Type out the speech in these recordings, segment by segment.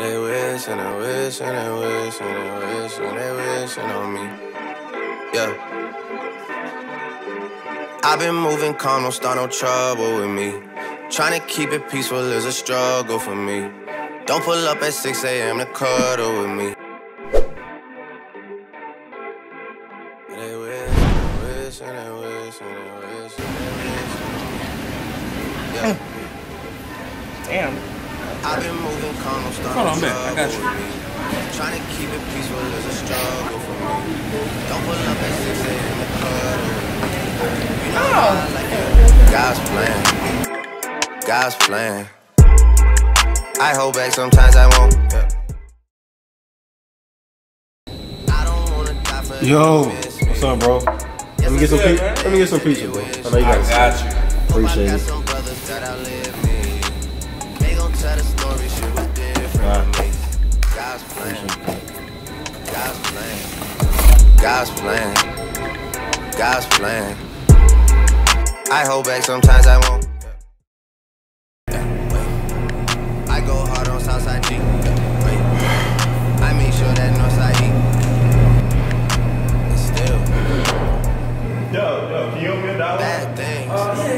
They wish and they wish and they wish and they wish and they wishing on me. Yeah. I've been moving calm, don't start no trouble with me. Trying to keep it peaceful is a struggle for me. Don't pull up at 6 a.m. to cuddle with me. They wish, they wish, and they wish, and they wish, and they wish. Yeah. Damn. I've been moving calm, don't start Hold on, man. I got you. Trying to keep it peaceful is a struggle for me. Don't pull up at 6 a.m. to cuddle with. You know how I like it. God's plan. God's plan. I hold back sometimes I won't. Yeah. I don't wanna die for Yo, you miss me. what's up, bro? Let me get some pizza. Let me get some pizza, bro. I know you I got got you. Appreciate it. God's plan. God's plan. God's plan. God's plan. I hold back sometimes I won't. I go hard on Southside G. I make sure that Northside E. And still. Yo, yo, can you open me a dollar? bad things.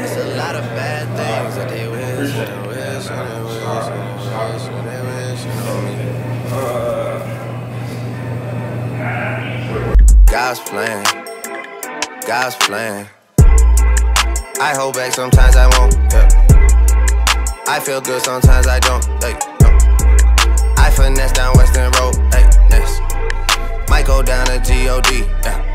It's a lot of bad things that they God's plan. God's plan. I hold back sometimes I won't. Yeah. I feel good sometimes I don't. Hey, no. I finesse down Weston Road. Hey, next. Might go down to G-O-D. Yeah.